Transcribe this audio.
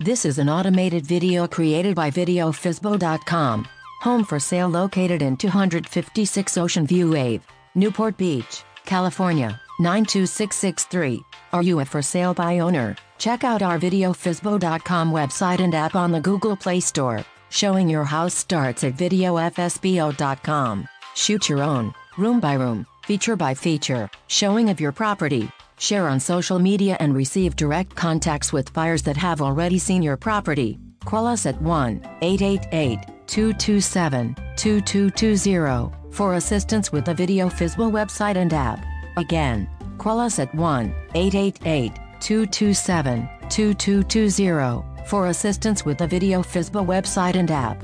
This is an automated video created by VideoFSBO.com. Home for sale located in 256 Ocean View Ave, Newport Beach, California, 92663. Are you a for sale by owner? Check out our VideoFSBO.com website and app on the Google Play Store. Showing your house starts at VideoFSBO.com. Shoot your own, room by room, feature by feature, showing of your property. Share on social media and receive direct contacts with buyers that have already seen your property. Call us at 1 888 227 2220 for assistance with the Video FSBO website and app. Again, call us at 1 888 227 2220 for assistance with the Video FSBO website and app.